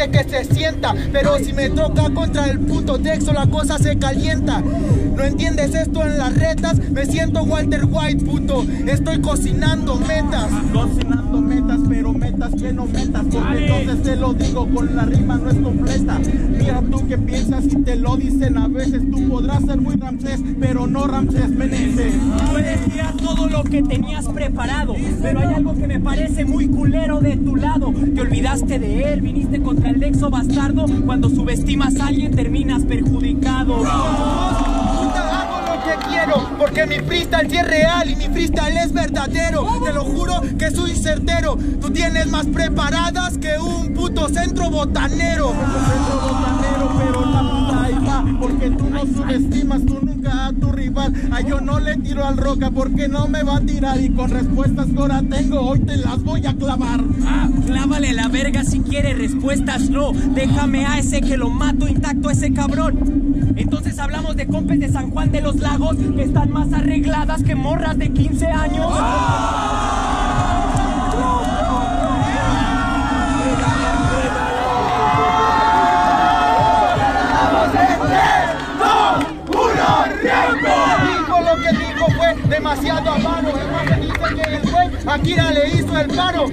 gente que se sienta. Pero si me toca contra el puto Dexo, la cosa se calienta. ¿No entiendes esto en las retas? Me siento Walter White, puto. Estoy cocinando metas. Cocinando metas, pero metas que no metas. Porque entonces te lo digo, con la rima no es completa. Mira tú que piensas y te lo dicen a veces. Tú podrás ser muy Ramsés, pero no Ramsés Meneses. Tú decías todo lo que tenías preparado, pero hay algo que me parece muy culero de tu lado. Te olvidaste de él, viniste contra el exo bastardo. Cuando subestimas a alguien terminas perjudicado. Puta, hago lo que quiero, porque mi freestyle sí es real y mi freestyle es verdadero. Te lo juro que soy certero. Tú tienes más preparadas que un puto centro botanero. Centro botanero, pero la puta no le tiro al roca porque no me va a tirar. Y con respuestas que ahora tengo, hoy te las voy a clavar. Ah, clávale la verga si quiere respuestas, no. Déjame a ese que lo mato intacto a ese cabrón. Entonces hablamos de compes de San Juan de los Lagos que están más arregladas que morras de 15 años. Dijo Akira le hizo el paro.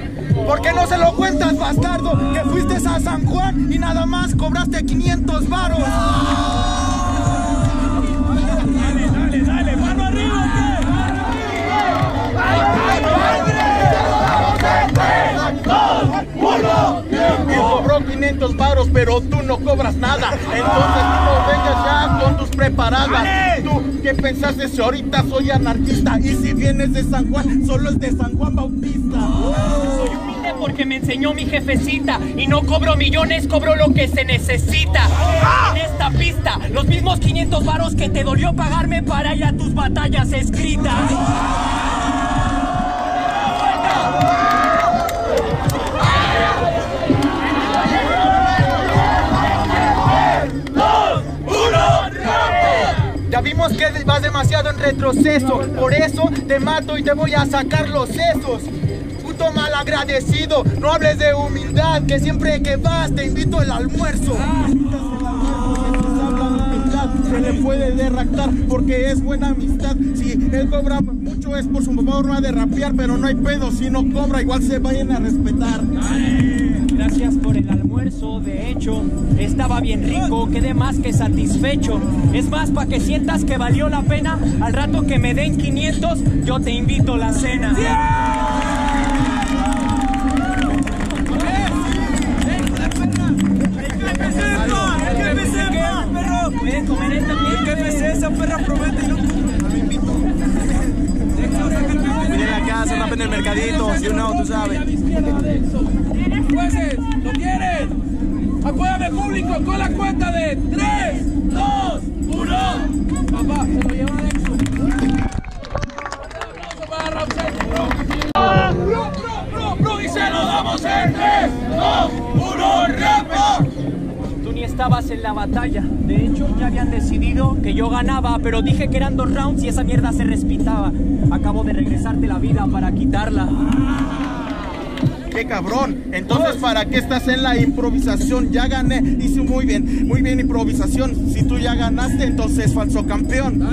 ¿Por qué no se lo cuentas, bastardo? Que fuiste a San Juan y nada más cobraste 500 varos. Dale, dale, dale, mano arriba. Él cobró 500 varos, pero tú no cobras nada. Entonces tú no vengas ya con tus preparadas. Tú, ¿qué pensaste si ahorita soy anarquista? Y si vienes de San Juan, solo es de San Juan Bautista. Soy humilde porque me enseñó mi jefecita y no cobro millones, cobro lo que se necesita. En esta pista, los mismos 500 varos que te dolió pagarme para ir a tus batallas escritas. Ya demasiado en retroceso. Por eso te mato y te voy a sacar los sesos. Puto malagradecido, no hables de humildad, que siempre que vas te invito al almuerzo. Se le puede derractar porque es buena amistad. Si él cobra mucho es por su forma de rapear, pero no hay pedo. Si no cobra, igual se vayan a respetar. Gracias por el almuerzo, de hecho, estaba bien rico, quedé más que satisfecho. Es más, para que sientas que valió la pena, al rato que me den 500, yo te invito a la cena. En el mercadito, you know, tú sabes. Jueces, ¿lo quieren? Apóyame público con la cuenta de 3, 2, 1. Papá, se lo lleva Dexo. Aplauso para Ramsés, bro. Bro, bro, bro, bro, y se lo damos en 3, 2, 1, rápido. Tú ni estabas en la batalla. De hecho, ya habían decidido que yo ganaba, pero dije que eran dos rounds y esa mierda se respitaba. Acabo de regresarte la vida para quitarla. ¡Qué cabrón! Entonces, ¿para qué estás en la improvisación? Ya gané. Hice muy bien, muy bien improvisación. Si tú ya ganaste, entonces falso campeón.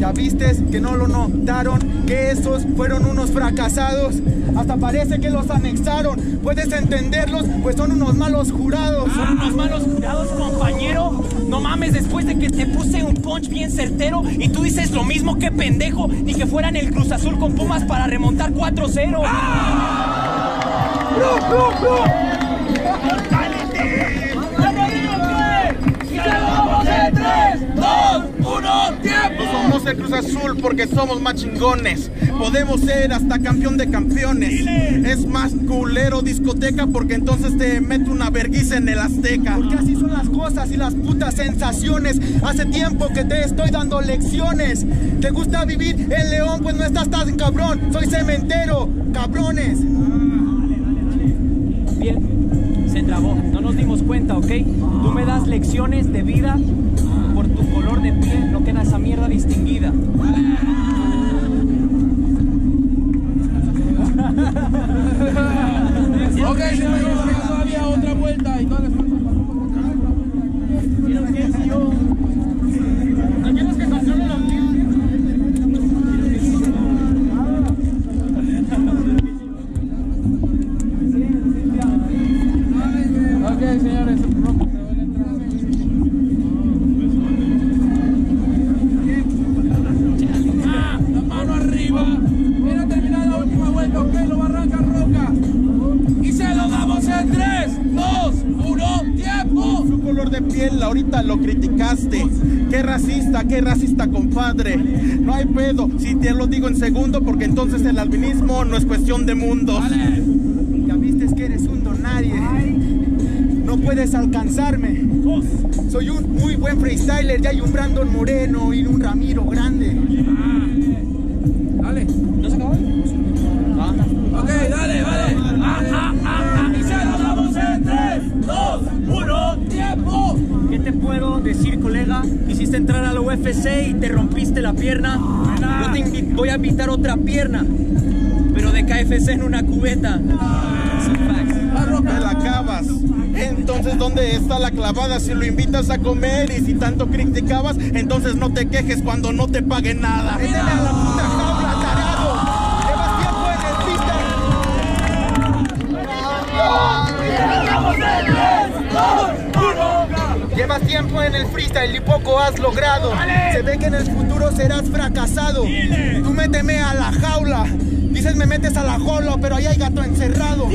Ya vistes que no lo notaron, que esos fueron unos fracasados. Hasta parece que los anexaron. Puedes entenderlos, pues son unos malos jurados. Son unos malos jurados, compañero. No mames, después de que te puse un punch bien certero y tú dices lo mismo que pendejo, ni que fueran el Cruz Azul con Pumas para remontar 4-0. Y somos el Cruz Azul porque somos más chingones. Podemos ser hasta campeón de campeones. Es más culero discoteca porque entonces te meto una verguiza en el Azteca. Porque así son las cosas y las putas sensaciones. Hace tiempo que te estoy dando lecciones. ¿Te gusta vivir en León? Pues no estás tan cabrón. Soy cementero, cabrones. Se trabó. No nos dimos cuenta, ¿ok? Tú me das lecciones de vida por tu color de piel. No queda esa mierda distinguida. De piel, ahorita lo criticaste. Qué racista, qué racista, compadre. No hay pedo, si te lo digo en segundo, porque entonces el albinismo no es cuestión de mundos. Ya viste que eres un don. No puedes alcanzarme. Soy un muy buen freestyler. Ya hay un Brandon Moreno y un Ramiro grande. Colega? Quisiste entrar a la UFC y te rompiste la pierna. Yo te voy a invitar otra pierna, pero de KFC en una cubeta. Te la acabas. Entonces, ¿dónde está la clavada si lo invitas a comer? Y si tanto criticabas, entonces no te quejes cuando no te paguen nada. Métele a la puta jaula, tarado. Llevas tiempo en el freestyle. Llevas tiempo en el freestyle y poco has logrado. Se ve que en el futuro serás fracasado. Tú méteme a la jaula. Dices me metes a la jaula, pero ahí hay gato encerrado.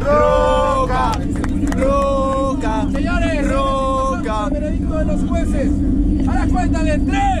Roca, roca. Señores, Roca. veredicto de los jueces. A la cuenta de 3,